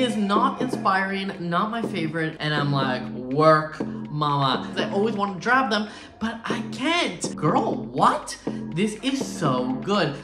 is not inspiring, not my favorite, and I'm like, work, mama. I always want to drab them, but I can't. Girl, what? This is so good.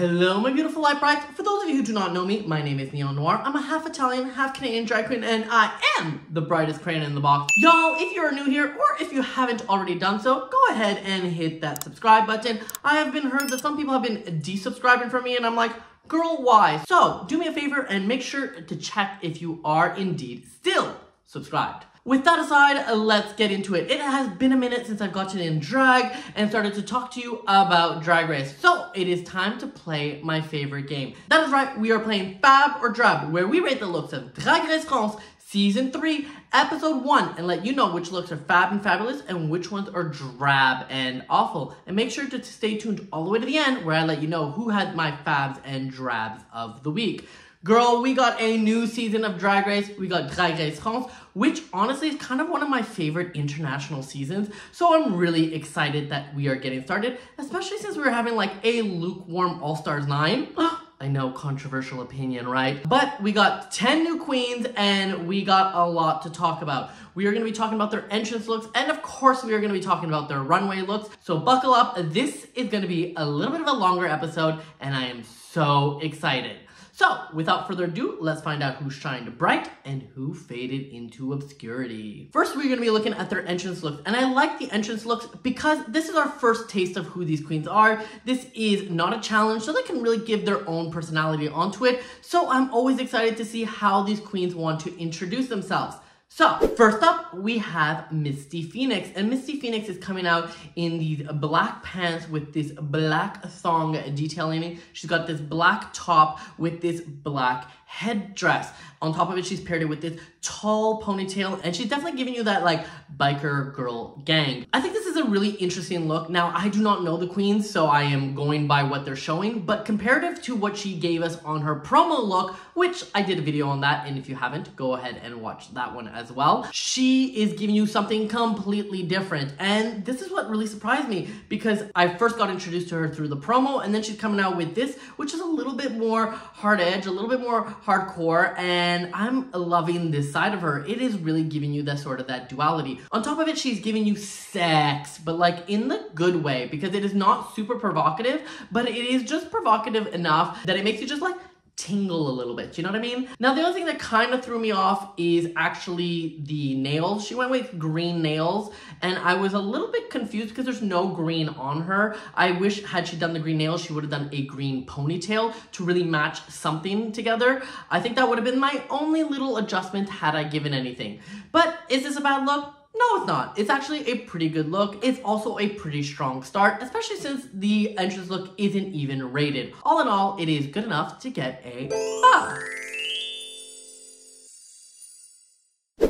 Hello, my beautiful light brights. For those of you who do not know me, my name is Neon Noire. I'm a half Italian, half Canadian drag queen, and I am the brightest crayon in the box. Y'all, if you're new here, or if you haven't already done so, go ahead and hit that subscribe button. I have been heard that some people have been desubscribing from me, and I'm like, girl, why? So, do me a favor and make sure to check if you are indeed still subscribed. With that aside, let's get into it. It has been a minute since I've gotten in drag and started to talk to you about Drag Race. So it is time to play my favorite game. That is right, we are playing Fab or Drab, where we rate the looks of Drag Race France Season 3, Episode 1, and let you know which looks are fab and fabulous and which ones are drab and awful. And make sure to stay tuned all the way to the end where I let you know who had my fabs and drabs of the week. Girl, we got a new season of Drag Race. We got Drag Race France, which honestly is kind of one of my favorite international seasons. So I'm really excited that we are getting started, especially since we're having like a lukewarm All Stars 9. I know, controversial opinion, right? But we got 10 new queens and we got a lot to talk about. We are gonna be talking about their entrance looks and of course we are gonna be talking about their runway looks. So buckle up, this is gonna be a little bit of a longer episode and I am so excited. So, without further ado, let's find out who shined bright and who faded into obscurity. First, we're gonna be looking at their entrance looks, and I like the entrance looks because this is our first taste of who these queens are. This is not a challenge, so they can really give their own personality onto it. So I'm always excited to see how these queens want to introduce themselves. So, first up, we have Misty Phoenix. And Misty Phoenix is coming out in these black pants with this black thong detailing. She's got this black top with this black headdress. On top of it, she's paired it with this tall ponytail, and she's definitely giving you that like biker girl gang. I think this is a really interesting look. Now, I do not know the queens, so I am going by what they're showing, but comparative to what she gave us on her promo look, which I did a video on that, and if you haven't, go ahead and watch that one as well. She is giving you something completely different, and this is what really surprised me because I first got introduced to her through the promo, and then she's coming out with this, which is a little bit more hard edge, a little bit more hardcore, and I'm loving this side of her. It is really giving you that sort of that duality. On top of it, she's giving you sex, but like in the good way, because it is not super provocative, but it is just provocative enough that it makes you just like tingle a little bit. You know what I mean? Now, the other thing that kind of threw me off is actually the nails. She went with green nails, and I was a little bit confused because there's no green on her. I wish had she done the green nails, she would have done a green ponytail to really match something together. I think that would have been my only little adjustment had I given anything. But is this a bad look? No, it's not. It's actually a pretty good look. It's also a pretty strong start, especially since the entrance look isn't even rated. All in all, it is good enough to get a 5.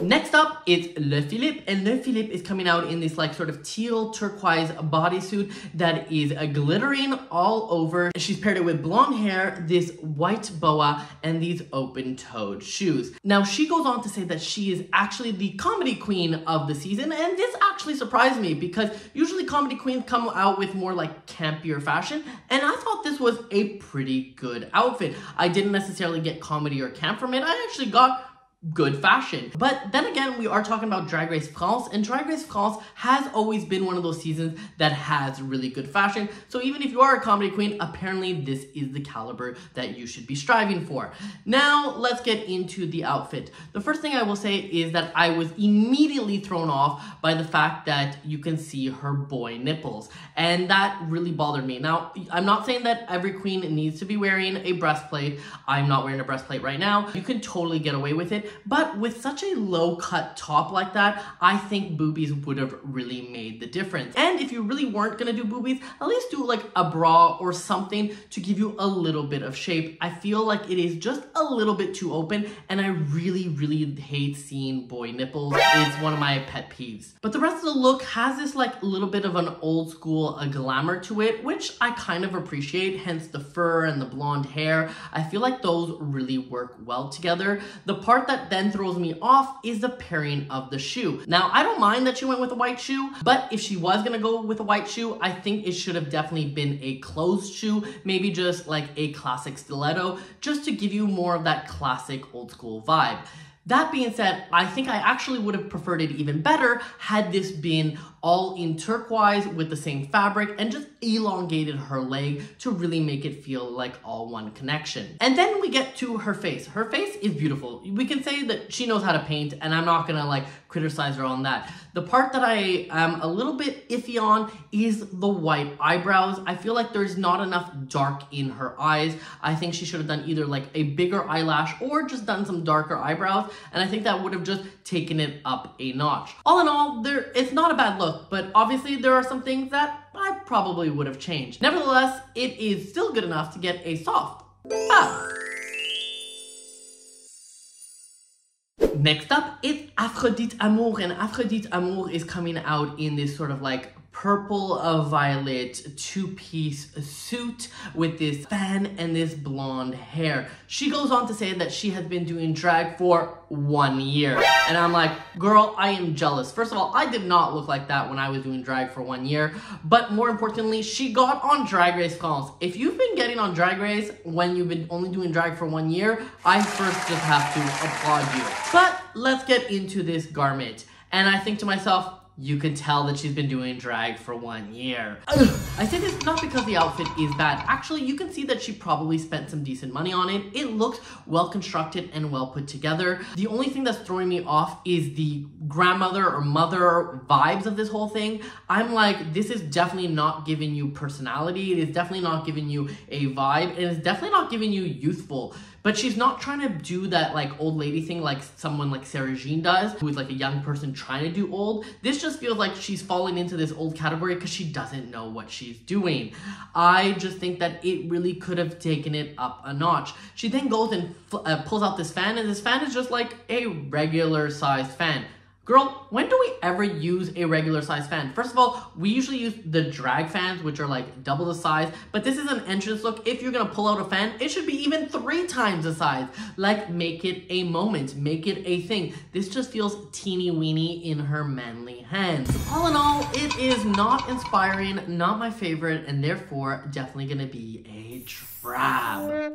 Next up, it's Le Filip, and Le Filip is coming out in this like sort of teal turquoise bodysuit that is uh, glittering all over. She's paired it with blonde hair, this white boa, and these open-toed shoes. Now, she goes on to say that she is actually the comedy queen of the season, and this actually surprised me because usually comedy queens come out with more like campier fashion, and I thought this was a pretty good outfit. I didn't necessarily get comedy or camp from it. I actually got good fashion. But then again, we are talking about Drag Race France, and Drag Race France has always been one of those seasons that has really good fashion. So even if you are a comedy queen, apparently this is the caliber that you should be striving for. Now, let's get into the outfit. The first thing I will say is that I was immediately thrown off by the fact that you can see her boy nipples, and that really bothered me. Now, I'm not saying that every queen needs to be wearing a breastplate. I'm not wearing a breastplate right now. You can totally get away with it, but with such a low cut top like that, I think boobies would have really made the difference. And if you really weren't gonna do boobies, at least do like a bra or something to give you a little bit of shape. I feel like it is just a little bit too open and I really, really hate seeing boy nipples. It's one of my pet peeves. But the rest of the look has this like little bit of an old school a glamour to it, which I kind of appreciate, hence the fur and the blonde hair. I feel like those really work well together. The part that then throws me off is the pairing of the shoe. Now, I don't mind that she went with a white shoe, but if she was gonna go with a white shoe, I think it should have definitely been a closed shoe, maybe just like a classic stiletto, just to give you more of that classic old school vibe. That being said, I think I actually would have preferred it even better had this been all in turquoise with the same fabric and just elongated her leg to really make it feel like all one connection. And then we get to her face. Her face is beautiful. We can say that she knows how to paint and I'm not gonna like criticize her on that. The part that I am a little bit iffy on is the white eyebrows. I feel like there's not enough dark in her eyes. I think she should have done either like a bigger eyelash or just done some darker eyebrows. And I think that would have just taken it up a notch. All in all, there it's not a bad look but obviously there are some things that I probably would have changed. Nevertheless, it is still good enough to get a soft. Next up, it's Afrodite Amour, and Afrodite Amour is coming out in this sort of like purple uh, violet two-piece suit with this fan and this blonde hair. She goes on to say that she has been doing drag for one year. And I'm like, girl, I am jealous. First of all, I did not look like that when I was doing drag for one year. But more importantly, she got on Drag Race calls. If you've been getting on Drag Race when you've been only doing drag for one year, I first just have to applaud you. But let's get into this garment. And I think to myself, you can tell that she's been doing drag for one year. I say this not because the outfit is bad. Actually, you can see that she probably spent some decent money on it. It looks well constructed and well put together. The only thing that's throwing me off is the grandmother or mother vibes of this whole thing. I'm like, this is definitely not giving you personality. It is definitely not giving you a vibe. And It is definitely not giving you youthful. But she's not trying to do that like old lady thing like someone like Sarah Jean does, who is like a young person trying to do old. This just feels like she's falling into this old category because she doesn't know what she's doing. I just think that it really could have taken it up a notch. She then goes and uh, pulls out this fan, and this fan is just like a regular sized fan. Girl, when do we ever use a regular size fan? First of all, we usually use the drag fans, which are like double the size, but this is an entrance look. If you're gonna pull out a fan, it should be even three times the size. Like, make it a moment, make it a thing. This just feels teeny weeny in her manly hands. All in all, it is not inspiring, not my favorite, and therefore definitely gonna be a drab.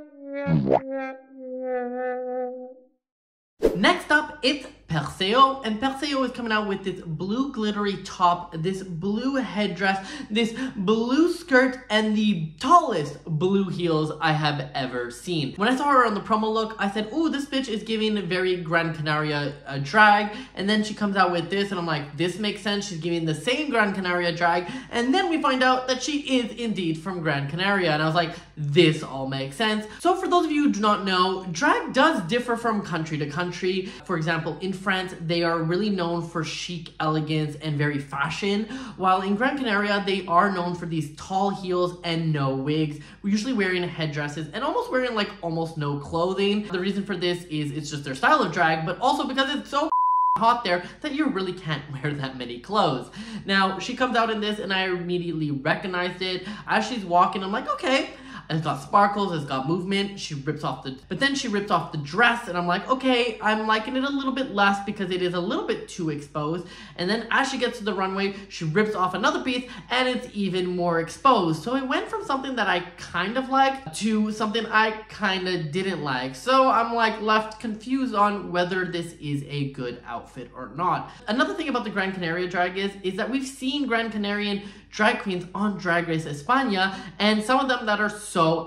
Next up, it's Perseo, and Perseo is coming out with this blue glittery top, this blue headdress, this blue skirt, and the tallest blue heels I have ever seen. When I saw her on the promo look, I said, ooh, this bitch is giving a very Gran Canaria drag, and then she comes out with this, and I'm like, this makes sense, she's giving the same Gran Canaria drag, and then we find out that she is indeed from Gran Canaria, and I was like, this all makes sense. So for those of you who do not know, drag does differ from country to country. For example, in France, they are really known for chic elegance and very fashion, while in Gran Canaria, they are known for these tall heels and no wigs. Usually wearing headdresses and almost wearing like almost no clothing. The reason for this is it's just their style of drag, but also because it's so hot there that you really can't wear that many clothes. Now, she comes out in this and I immediately recognized it. As she's walking, I'm like, okay, it's got sparkles, it's got movement. She rips off the, but then she rips off the dress and I'm like, okay, I'm liking it a little bit less because it is a little bit too exposed. And then as she gets to the runway, she rips off another piece and it's even more exposed. So it went from something that I kind of like to something I kind of didn't like. So I'm like left confused on whether this is a good outfit or not. Another thing about the Gran Canaria drag is, is that we've seen Gran Canarian drag queens on Drag Race España, and some of them that are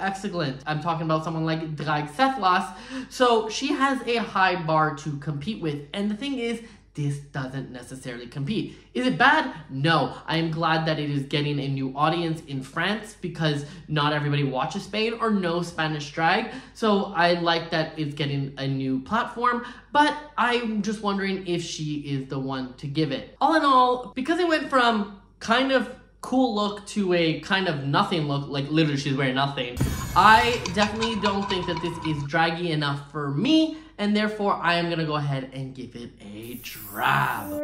excellent. I'm talking about someone like Drag Sethlas. So she has a high bar to compete with. And the thing is, this doesn't necessarily compete. Is it bad? No. I am glad that it is getting a new audience in France because not everybody watches Spain or knows Spanish drag. So I like that it's getting a new platform, but I'm just wondering if she is the one to give it. All in all, because it went from kind of cool look to a kind of nothing look, like literally she's wearing nothing. I definitely don't think that this is draggy enough for me, and therefore I am gonna go ahead and give it a drab.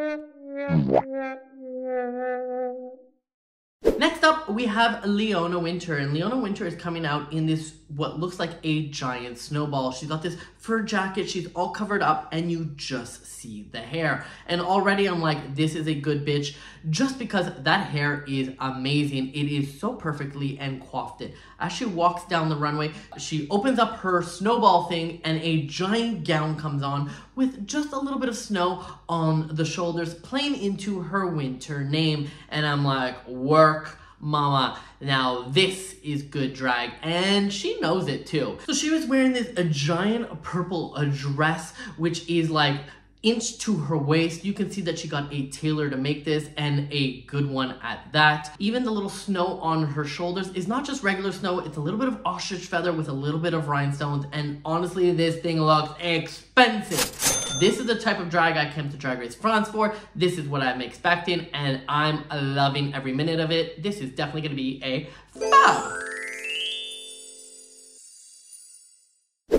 Next up, we have Leona Winter, and Leona Winter is coming out in this what looks like a giant snowball. She's got this fur jacket, she's all covered up, and you just see the hair. And already I'm like, this is a good bitch, just because that hair is amazing. It is so perfectly and coiffed it. As she walks down the runway, she opens up her snowball thing, and a giant gown comes on with just a little bit of snow on the shoulders, playing into her winter name. And I'm like, work mama. Now this is good drag and she knows it too. So she was wearing this a giant purple dress which is like inch to her waist. You can see that she got a tailor to make this and a good one at that. Even the little snow on her shoulders is not just regular snow, it's a little bit of ostrich feather with a little bit of rhinestones and honestly this thing looks expensive. This is the type of drag I came to Drag Race France for. This is what I'm expecting and I'm loving every minute of it. This is definitely gonna be a fab.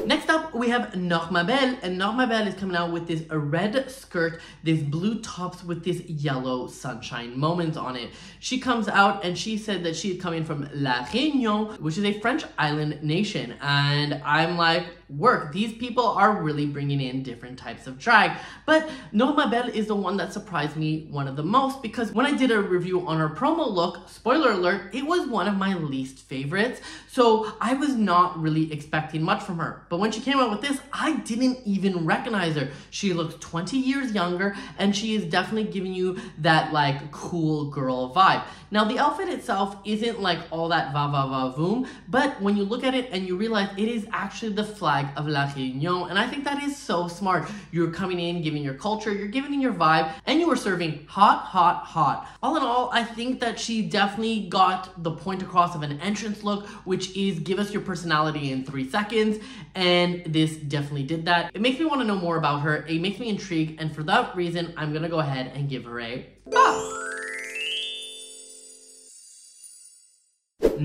Next up, we have Norma Bell, and Norma Bell is coming out with this red skirt, this blue tops with this yellow sunshine moments on it. She comes out and she said that she's coming from La Réunion, which is a French island nation, and I'm like, work. These people are really bringing in different types of drag. But Norma Bell is the one that surprised me one of the most because when I did a review on her promo look, spoiler alert, it was one of my least favorites. So I was not really expecting much from her. But when she came out with this, I didn't even recognize her. She looks 20 years younger and she is definitely giving you that like cool girl vibe. Now the outfit itself isn't like all that va va va voom, but when you look at it and you realize it is actually the flag flag of La Réunion. And I think that is so smart. You're coming in, giving your culture, you're giving in your vibe, and you are serving hot, hot, hot. All in all, I think that she definitely got the point across of an entrance look, which is give us your personality in three seconds. And this definitely did that. It makes me want to know more about her. It makes me intrigued. And for that reason, I'm going to go ahead and give her a ah.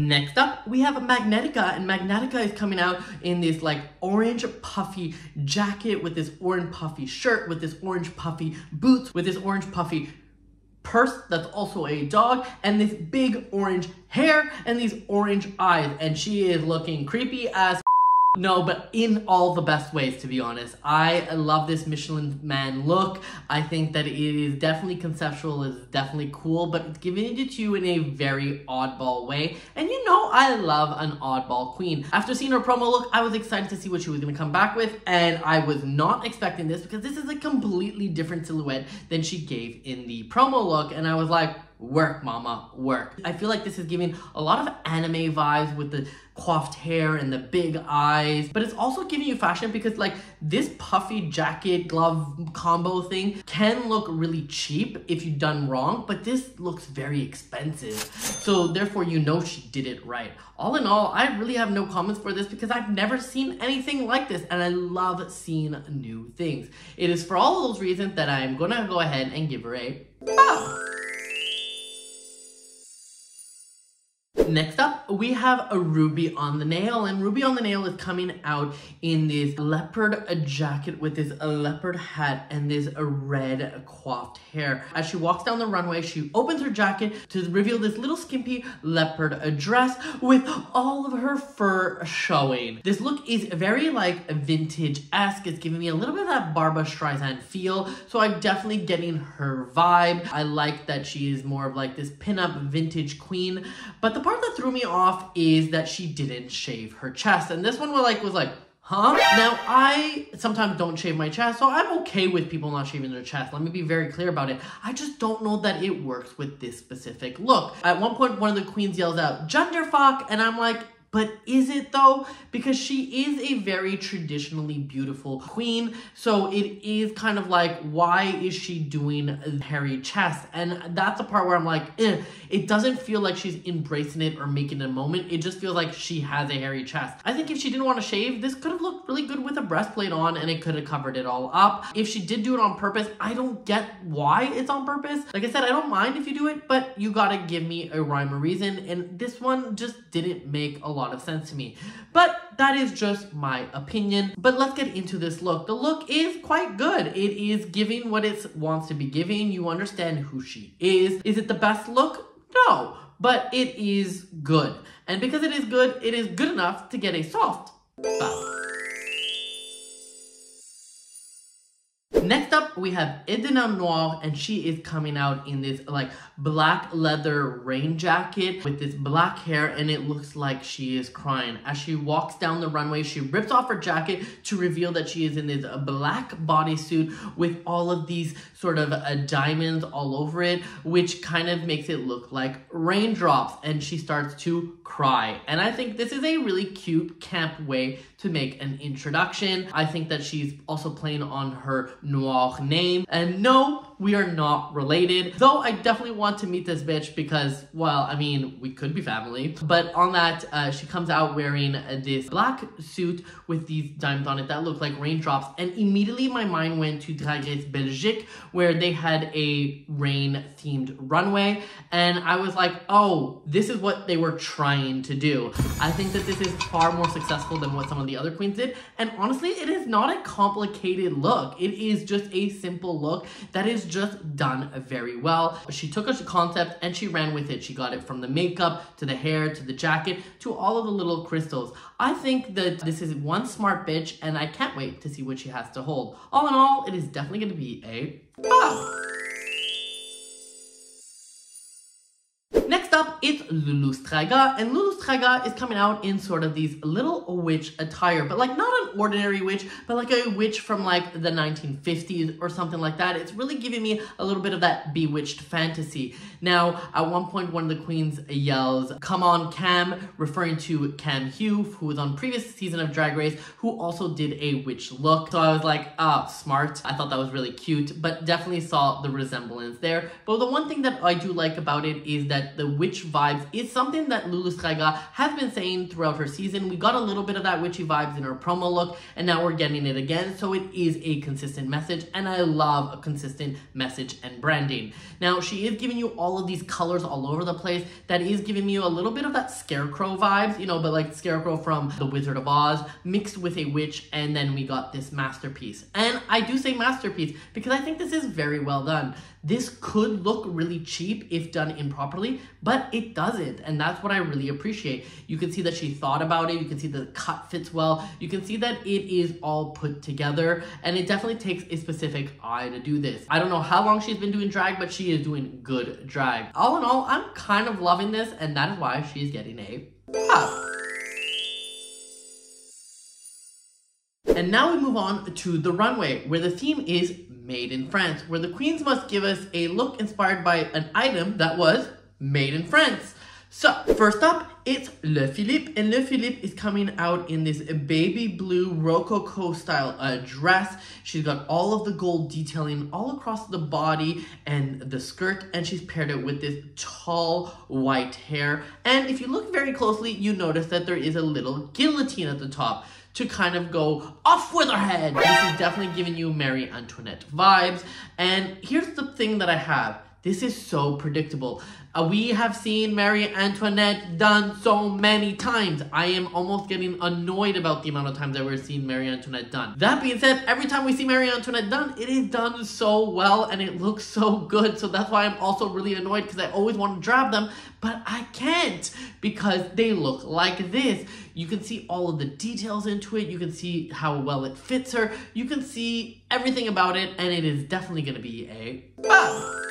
Next up, we have Magnetica, and Magnetica is coming out in this like orange puffy jacket with this orange puffy shirt, with this orange puffy boots, with this orange puffy purse that's also a dog, and this big orange hair and these orange eyes. And she is looking creepy as no, but in all the best ways, to be honest. I love this Michelin man look. I think that it is definitely conceptual, it's definitely cool, but it's giving it to you in a very oddball way. And you know I love an oddball queen. After seeing her promo look, I was excited to see what she was gonna come back with, and I was not expecting this because this is a completely different silhouette than she gave in the promo look, and I was like, work mama work. I feel like this is giving a lot of anime vibes with the coiffed hair and the big eyes but it's also giving you fashion because like this puffy jacket glove combo thing can look really cheap if you've done wrong but this looks very expensive. So therefore you know she did it right. All in all i really have no comments for this because i've never seen anything like this and i love seeing new things. It is for all of those reasons that i'm gonna go ahead and give her a. Next up, we have a Ruby on the Nail, and Ruby on the Nail is coming out in this leopard jacket with this leopard hat and this red coiffed hair. As she walks down the runway, she opens her jacket to reveal this little skimpy leopard dress with all of her fur showing. This look is very like vintage-esque. It's giving me a little bit of that Barbra Streisand feel, so I'm definitely getting her vibe. I like that she is more of like this pinup vintage queen, but the part that threw me off is that she didn't shave her chest. And this one was like, was like, huh? Now, I sometimes don't shave my chest, so I'm okay with people not shaving their chest. Let me be very clear about it. I just don't know that it works with this specific look. At one point, one of the queens yells out, genderfuck, and I'm like, but is it though? Because she is a very traditionally beautiful queen. So it is kind of like, why is she doing hairy chest? And that's the part where I'm like, eh, it doesn't feel like she's embracing it or making a moment. It just feels like she has a hairy chest. I think if she didn't want to shave, this could have looked really good with a breastplate on and it could have covered it all up. If she did do it on purpose, I don't get why it's on purpose. Like I said, I don't mind if you do it, but you gotta give me a rhyme or reason. And this one just didn't make a lot lot of sense to me. But that is just my opinion. But let's get into this look. The look is quite good. It is giving what it wants to be giving. You understand who she is. Is it the best look? No but it is good. And because it is good, it is good enough to get a soft bow. Next up, we have Edeha Noire, and she is coming out in this like black leather rain jacket with this black hair, and it looks like she is crying. As she walks down the runway, she rips off her jacket to reveal that she is in this black bodysuit with all of these sort of a diamonds all over it, which kind of makes it look like raindrops, and she starts to cry. And I think this is a really cute camp way to make an introduction. I think that she's also playing on her noir name. And no, we are not related. Though I definitely want to meet this bitch because, well, I mean, we could be family. But on that, uh, she comes out wearing this black suit with these diamonds on it that look like raindrops. And immediately my mind went to Drag Race Belgique, where they had a rain themed runway. And I was like, oh, this is what they were trying to do. I think that this is far more successful than what some of the other queens did. And honestly, it is not a complicated look. It is just a simple look that is just done very well. She took a concept and she ran with it. She got it from the makeup to the hair to the jacket to all of the little crystals. I think that this is one smart bitch and I can't wait to see what she has to hold. All in all, it is definitely going to be a wow. It's and Lula Strega is coming out in sort of these little witch attire, but like not an ordinary witch, but like a witch from like the 1950s or something like that. It's really giving me a little bit of that bewitched fantasy. Now, at one point, one of the queens yells, come on Kam, referring to Kam Hugh, who was on previous season of Drag Race, who also did a witch look. So I was like, ah, oh, smart. I thought that was really cute, but definitely saw the resemblance there. But the one thing that I do like about it is that the witch vibes is something that Lula Strega has been saying throughout her season. We got a little bit of that witchy vibes in her promo look, and now we're getting it again. So it is a consistent message, and I love a consistent message and branding. Now, she is giving you all of these colors all over the place. That is giving you a little bit of that scarecrow vibes, you know, but like scarecrow from The Wizard of Oz mixed with a witch, and then we got this masterpiece. And I do say masterpiece because I think this is very well done. This could look really cheap if done improperly, but it doesn't. And that's what I really appreciate. You can see that she thought about it. You can see the cut fits well. You can see that it is all put together. And it definitely takes a specific eye to do this. I don't know how long she's been doing drag, but she is doing good drag. All in all, I'm kind of loving this. And that is why she's getting a. And now we move on to the runway, where the theme is made in France, where the queens must give us a look inspired by an item that was made in France. So, first up, it's Le Filip, and Le Filip is coming out in this baby blue Rococo style uh, dress. She's got all of the gold detailing all across the body and the skirt, and she's paired it with this tall white hair. And if you look very closely, you notice that there is a little guillotine at the top to kind of go off with her head. This is definitely giving you Marie Antoinette vibes. And here's the thing that I have. This is so predictable. Uh, we have seen Marie Antoinette done so many times. I am almost getting annoyed about the amount of times that we're seeing Marie Antoinette done. That being said, every time we see Marie Antoinette done, it is done so well and it looks so good. So that's why I'm also really annoyed because I always want to drab them, but I can't because they look like this. You can see all of the details into it. You can see how well it fits her. You can see everything about it and it is definitely going to be a bow.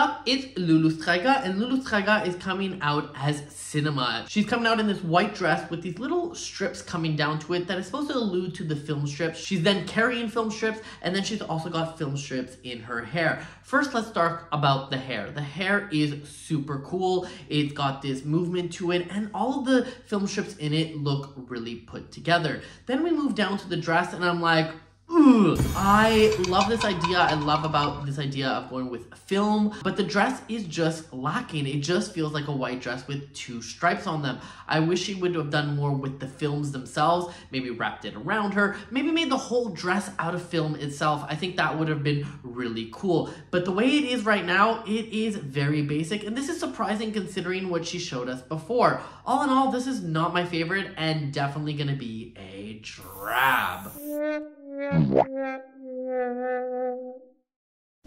Up is Lula Strega, and Lula Strega is coming out as Cinema. She's coming out in this white dress with these little strips coming down to it that is supposed to allude to the film strips. She's then carrying film strips, and then she's also got film strips in her hair. First, let's talk about the hair. The hair is super cool. It's got this movement to it, and all of the film strips in it look really put together. Then we move down to the dress, and I'm like, I love this idea. I love about this idea of going with film, but the dress is just lacking. It just feels like a white dress with two stripes on them. I wish she would have done more with the films themselves, maybe wrapped it around her, maybe made the whole dress out of film itself. I think that would have been really cool. But the way it is right now, it is very basic, and this is surprising considering what she showed us before. All in all, this is not my favorite and definitely gonna be a drab.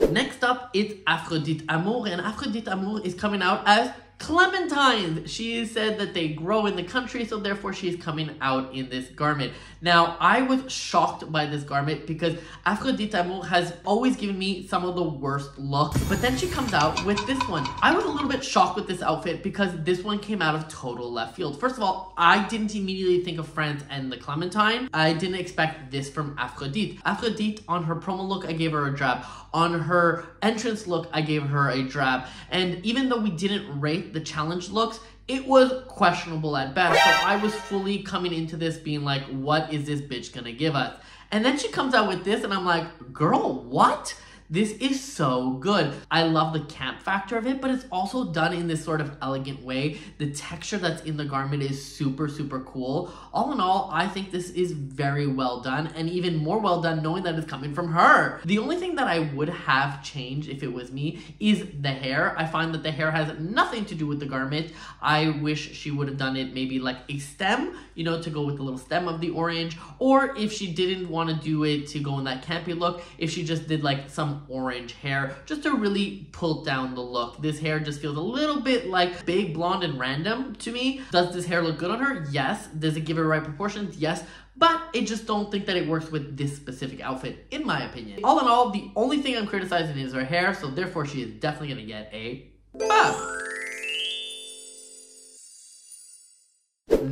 Next up, it's Afrodite Amour, and Afrodite Amour is coming out as clementines. She said that they grow in the country, so therefore she is coming out in this garment. Now, I was shocked by this garment because Afrodite Amour has always given me some of the worst looks, but then she comes out with this one. I was a little bit shocked with this outfit because this one came out of total left field. First of all, I didn't immediately think of France and the Clementine. I didn't expect this from Afrodite. Afrodite, on her promo look, I gave her a drab. On her entrance look, I gave her a drab. And even though we didn't rate the challenge looks, it was questionable at best. So I was fully coming into this being like, what is this bitch gonna give us? And then she comes out with this, and I'm like, girl, what? This is so good. I love the camp factor of it, but it's also done in this sort of elegant way. The texture that's in the garment is super, super cool. All in all, I think this is very well done and even more well done knowing that it's coming from her. The only thing that I would have changed if it was me is the hair. I find that the hair has nothing to do with the garment. I wish she would have done it maybe like a stem, you know, to go with the little stem of the orange, or if she didn't want to do it to go in that campy look, if she just did like some orange hair just to really pull down the look. This hair just feels a little bit like big, blonde, and random to me. Does this hair look good on her? Yes. Does it give her right proportions? Yes. But I just don't think that it works with this specific outfit, in my opinion. All in all, the only thing I'm criticizing is her hair, so therefore she is definitely gonna get a five.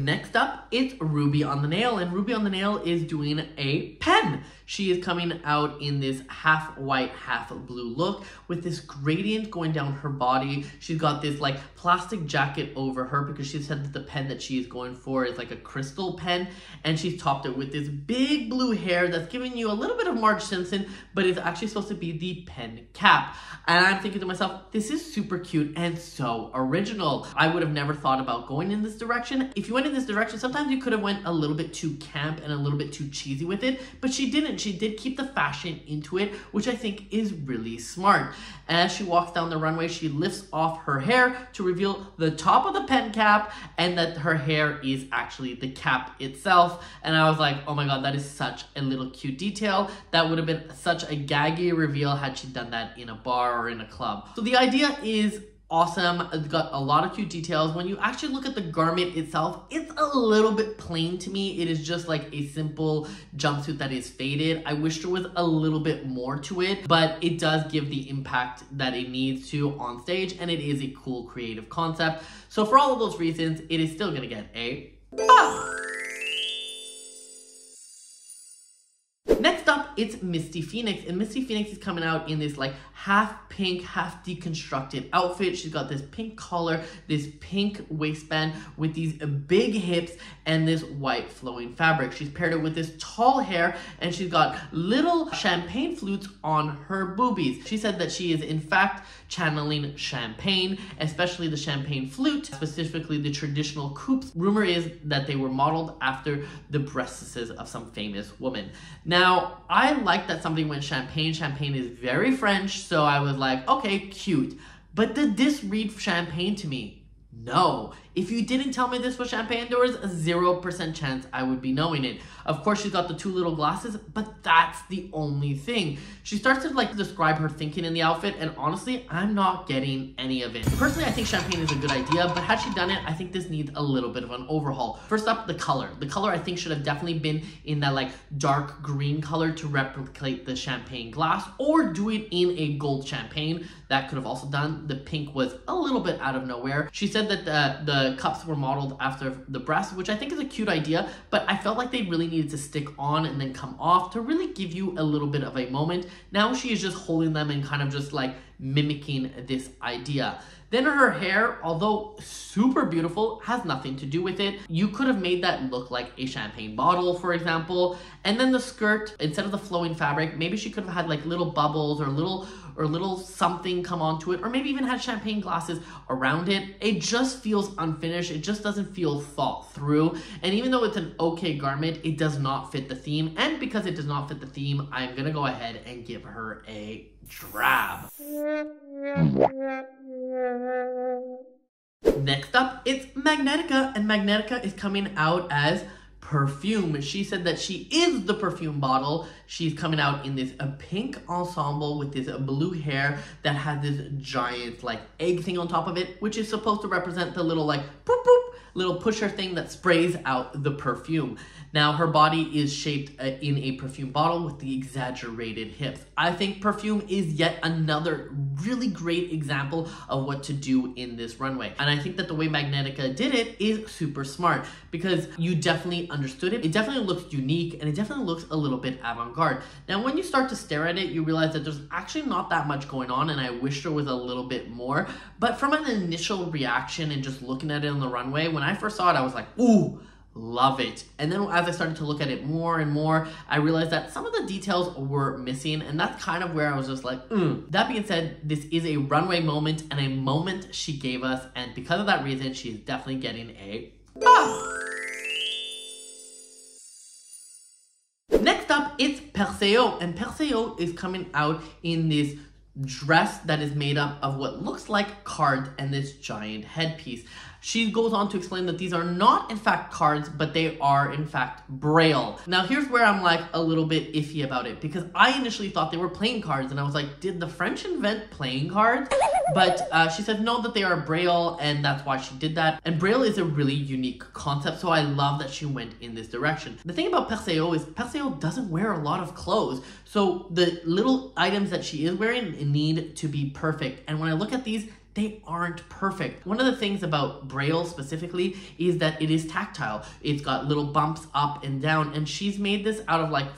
Next up, it's Ruby on the Nail, and Ruby on the Nail is doing a pen. She is coming out in this half white, half blue look with this gradient going down her body. She's got this like plastic jacket over her because she said that the pen that she is going for is like a crystal pen, and she's topped it with this big blue hair that's giving you a little bit of Marge Simpson, but it's actually supposed to be the pen cap. And I'm thinking to myself, this is super cute and so original. I would have never thought about going in this direction. If you went in this direction, sometimes you could have went a little bit too camp and a little bit too cheesy with it, but she didn't. She did keep the fashion into it, which I think is really smart. As she walks down the runway, she lifts off her hair to reveal the top of the pen cap and that her hair is actually the cap itself. And I was like, oh my god, that is such a little cute detail. That would have been such a gaggy reveal had she done that in a bar or in a club. So the idea is awesome. It's got a lot of cute details. When you actually look at the garment itself, it's a little bit plain to me. It is just like a simple jumpsuit that is faded. I wish there was a little bit more to it, but it does give the impact that it needs to on stage, and it is a cool creative concept. So for all of those reasons, it is still gonna get a! It's Misty Phoenix, and Misty Phoenix is coming out in this like half pink, half deconstructed outfit. She's got this pink collar, this pink waistband with these big hips and this white flowing fabric. She's paired it with this tall hair and she's got little champagne flutes on her boobies. She said that she is in fact channeling champagne, especially the champagne flute, specifically the traditional coupes. Rumor is that they were modeled after the breasts of some famous woman. Now, I like that somebody went champagne. Champagne is very French, so I was like, okay, cute. But did this read champagne to me? No. If you didn't tell me this was champagne, a 0% chance I would be knowing it. Of course, she's got the two little glasses, but that's the only thing. She starts to like describe her thinking in the outfit, and honestly, I'm not getting any of it. Personally, I think champagne is a good idea, but had she done it, I think this needs a little bit of an overhaul. First up, the color. The color I think should have definitely been in that like dark green color to replicate the champagne glass, or do it in a gold champagne. That could have also done. The pink was a little bit out of nowhere. She said that the, the cups were modeled after the breast, which I think is a cute idea, but I felt like they really needed to stick on and then come off to really give you a little bit of a moment. Now she is just holding them and kind of just like mimicking this idea. Then her hair, although super beautiful, has nothing to do with it. You could have made that look like a champagne bottle, for example. And then the skirt, instead of the flowing fabric, maybe she could have had like little bubbles or little or a little something come onto it, or maybe even had champagne glasses around it. It just feels unfinished. It just doesn't feel thought through. And even though it's an okay garment, it does not fit the theme. And because it does not fit the theme, I'm gonna go ahead and give her a drab. Next up, it's Magnetica, and Magnetica is coming out as perfume. She said that she is the perfume bottle. She's coming out in this a pink ensemble with this blue hair that has this giant like egg thing on top of it, which is supposed to represent the little like boop boop little pusher thing that sprays out the perfume. Now, her body is shaped uh, in a perfume bottle with the exaggerated hips. I think perfume is yet another really great example of what to do in this runway. And I think that the way Magnetica did it is super smart because you definitely understood it. It definitely looks unique and it definitely looks a little bit avant-garde. Now, when you start to stare at it, you realize that there's actually not that much going on and I wish there was a little bit more. But from an initial reaction and just looking at it on the runway, when I first saw it, I was like, ooh, love it. And then as I started to look at it more and more, I realized that some of the details were missing, and that's kind of where I was just like, mm. That being said, this is a runway moment and a moment she gave us, and because of that reason, she's definitely getting a ah. Next up, it's Perseo, and Perseo is coming out in this dress that is made up of what looks like cards and this giant headpiece. She goes on to explain that these are not in fact cards, but they are in fact braille. Now here's where I'm like a little bit iffy about it because I initially thought they were playing cards and I was like, did the French invent playing cards? But uh, she said no, that they are braille and that's why she did that. And braille is a really unique concept, so I love that she went in this direction. The thing about Perseo is Perseo doesn't wear a lot of clothes, so the little items that she is wearing need to be perfect. And when I look at these, they aren't perfect. One of the things about Braille specifically is that it is tactile. It's got little bumps up and down, and she's made this out of like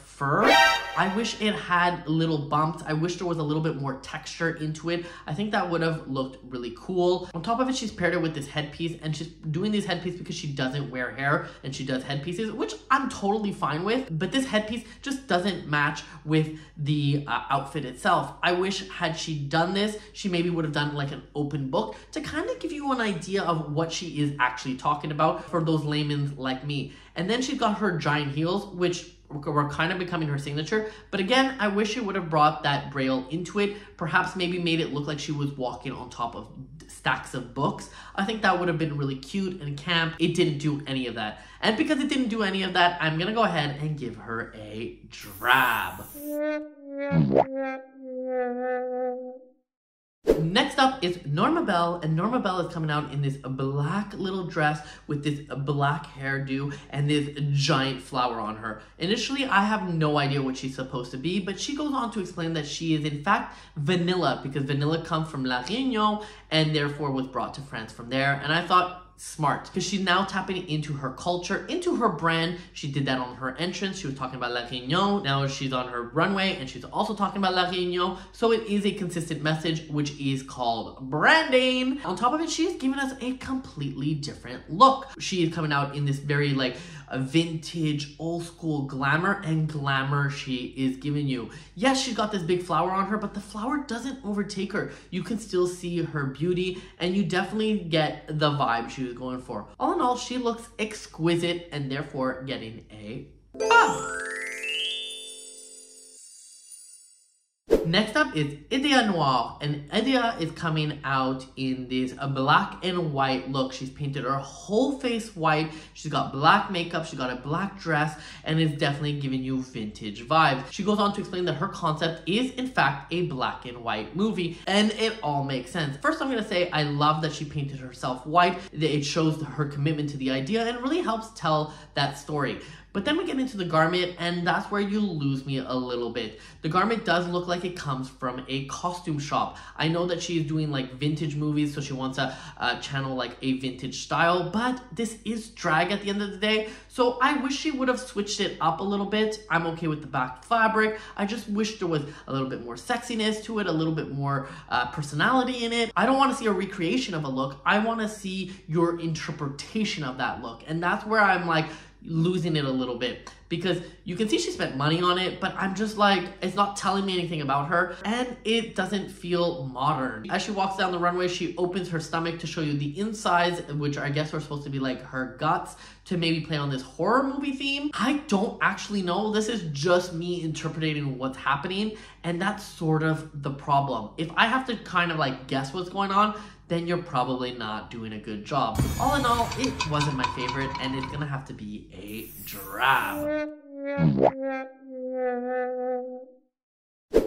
I wish it had little bumps. I wish there was a little bit more texture into it. I think that would have looked really cool. On top of it, she's paired it with this headpiece and she's doing these headpiece because she doesn't wear hair and she does headpieces, which I'm totally fine with. But this headpiece just doesn't match with the uh, outfit itself. I wish had she done this, she maybe would have done like an open book to kind of give you an idea of what she is actually talking about for those laymen like me. And then she's got her giant heels, which were kind of becoming her signature. But again, I wish it would have brought that braille into it. Perhaps maybe made it look like she was walking on top of stacks of books. I think that would have been really cute and camp. It didn't do any of that. And because it didn't do any of that, I'm gonna go ahead and give her a drab. Next up is Norma Bell, and Norma Bell is coming out in this black little dress with this black hairdo and this giant flower on her. Initially, I have no idea what she's supposed to be, but she goes on to explain that she is in fact vanilla because vanilla comes from La Réunion and therefore was brought to France from there. And I thought, smart because she's now tapping into her culture, into her brand. She did that on her entrance. She was talking about La Réunion. Now she's on her runway and she's also talking about La Réunion. So it is a consistent message, which is called branding. On top of it, she's giving us a completely different look. She is coming out in this very like vintage, old school glamour and glamour she is giving you. Yes, she's got this big flower on her, but the flower doesn't overtake her. You can still see her beauty and you definitely get the vibe she was going for. All in all, she looks exquisite and therefore getting a ah. Next up is Edeha Noire, and Edeha is coming out in this a black and white look. She's painted her whole face white. She's got black makeup, she got a black dress, and is definitely giving you vintage vibes. She goes on to explain that her concept is in fact a black and white movie, and it all makes sense. First, I'm gonna say I love that she painted herself white. It shows her commitment to the idea and really helps tell that story. But then we get into the garment and that's where you lose me a little bit. The garment does look like it comes from a costume shop. I know that she is doing like vintage movies, so she wants to uh, channel like a vintage style, but this is drag at the end of the day. So I wish she would have switched it up a little bit. I'm okay with the back fabric. I just wish there was a little bit more sexiness to it, a little bit more uh, personality in it. I don't want to see a recreation of a look. I want to see your interpretation of that look. And that's where I'm like, losing it a little bit because you can see she spent money on it, but I'm just like, it's not telling me anything about her and it doesn't feel modern. As she walks down the runway, she opens her stomach to show you the insides, which I guess are supposed to be like her guts to maybe play on this horror movie theme. I don't actually know. This is just me interpreting what's happening and that's sort of the problem. If I have to kind of like guess what's going on, then you're probably not doing a good job. All in all, it wasn't my favorite, and it's gonna have to be a drab.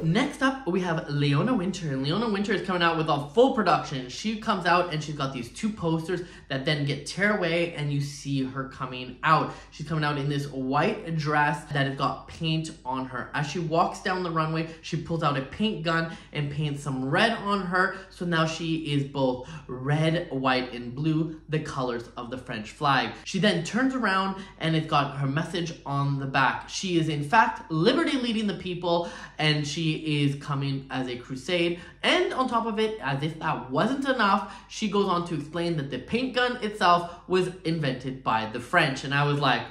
Next up, we have Leona Winter, and Leona Winter is coming out with a full production. She comes out and she's got these two posters that then get tear away, and you see her coming out. She's coming out in this white dress that has got paint on her. As she walks down the runway, she pulls out a paint gun and paints some red on her. So now she is both red, white, and blue, the colors of the French flag. She then turns around and it's got her message on the back. She is in fact liberty leading the people, and she she is coming as a crusade. And on top of it, as if that wasn't enough, she goes on to explain that the paint gun itself was invented by the French. And I was like,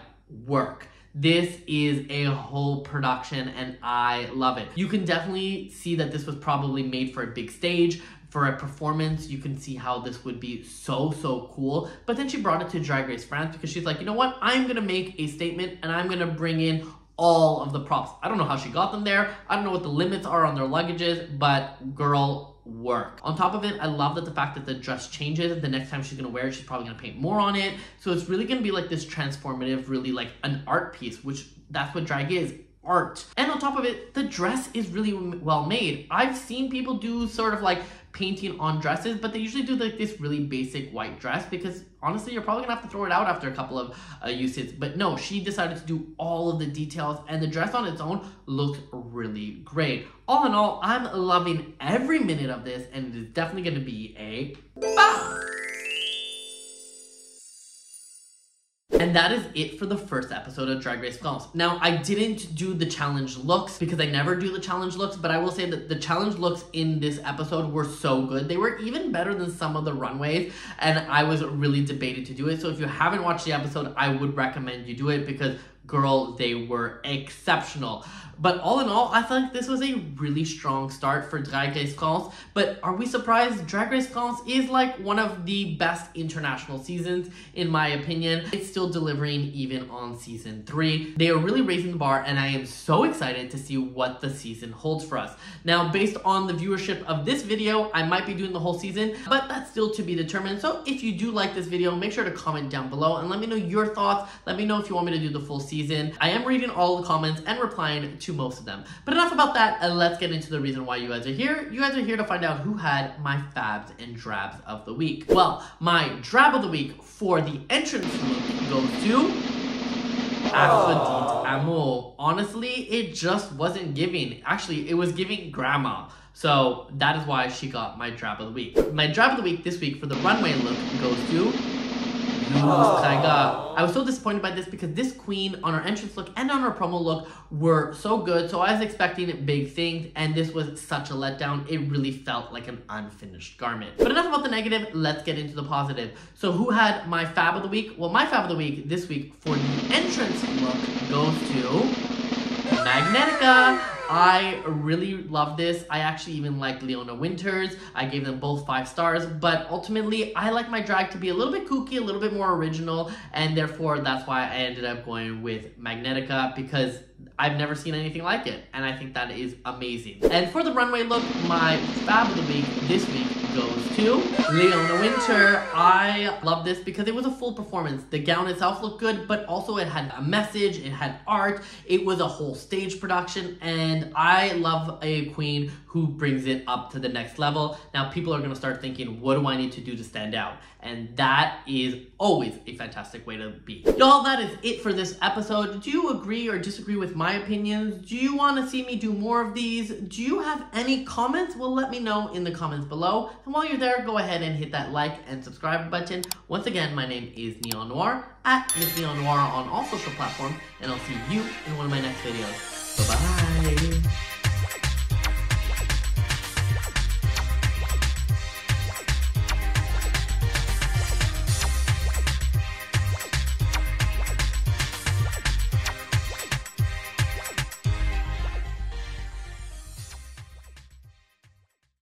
work. This is a whole production and I love it. You can definitely see that this was probably made for a big stage, for a performance, you can see how this would be so, so cool. But then she brought it to Drag Race France because she's like, you know what? I'm gonna make a statement and I'm gonna bring in all of the props. I don't know how she got them there. I don't know what the limits are on their luggages, but girl, work. On top of it, I love that the fact that the dress changes. The next time she's gonna wear it, she's probably gonna paint more on it. So it's really gonna be like this transformative, really like an art piece, which that's what drag is art. And on top of it, the dress is really well made. I've seen people do sort of like painting on dresses, but they usually do like this really basic white dress because honestly, you're probably gonna have to throw it out after a couple of uh, uses. But no, she decided to do all of the details and the dress on its own looks really great. All in all, I'm loving every minute of this and it is definitely gonna be a And that is it for the first episode of Drag Race France. Now, I didn't do the challenge looks because I never do the challenge looks, but I will say that the challenge looks in this episode were so good. They were even better than some of the runways, and I was really debated to do it. So if you haven't watched the episode, I would recommend you do it because girl, they were exceptional. But all in all, I like this was a really strong start for Drag Race France. But are we surprised? Drag Race France is like one of the best international seasons, in my opinion. It's still delivering even on season three. They are really raising the bar, and I am so excited to see what the season holds for us. Now, based on the viewership of this video, I might be doing the whole season, but that's still to be determined. So if you do like this video, make sure to comment down below and let me know your thoughts. Let me know if you want me to do the full season season. I am reading all the comments and replying to most of them. But enough about that, and let's get into the reason why you guys are here. You guys are here to find out who had my fabs and drabs of the week. Well, my drab of the week for the entrance look goes to Afrodite Amour. Honestly, it just wasn't giving. Actually, it was giving grandma. So that is why she got my drab of the week. My drab of the week this week for the runway look goes to Oh. I got, I was so disappointed by this because this queen on her entrance look and on her promo look were so good. So I was expecting big things and this was such a letdown. It really felt like an unfinished garment. But enough about the negative, let's get into the positive. So who had my fab of the week? Well, my fab of the week this week for the entrance look goes to Magnetica. I really love this. I actually even like Leona Winters. I gave them both five stars, but ultimately I like my drag to be a little bit kooky, a little bit more original, and therefore that's why I ended up going with Magnetica because I've never seen anything like it, and I think that is amazing. And for the runway look, my fab of the week this week goes to Leona Winter. I love this because it was a full performance. The gown itself looked good, but also it had a message, it had art, it was a whole stage production, and I love a queen who brings it up to the next level. Now people are gonna start thinking, what do I need to do to stand out? And that is always a fantastic way to be. Y'all, that is it for this episode. Do you agree or disagree with my opinions? Do you wanna see me do more of these? Do you have any comments? Well, let me know in the comments below. And while you're there, go ahead and hit that like and subscribe button. Once again, my name is Neon Noire at Miss Neon Noire on all social platforms, and I'll see you in one of my next videos. Bye-bye.